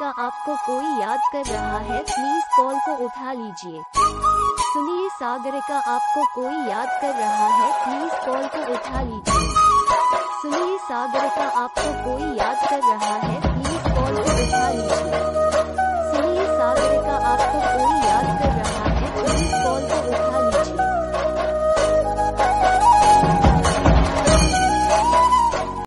का आपको कोई याद कर रहा है प्लीज़ कॉल को उठा लीजिए। सुनिए सागरिका आपको कोई याद कर रहा है प्लीज़ कॉल को उठा लीजिए। सुनिए सागरिका आपको कोई याद कर रहा है।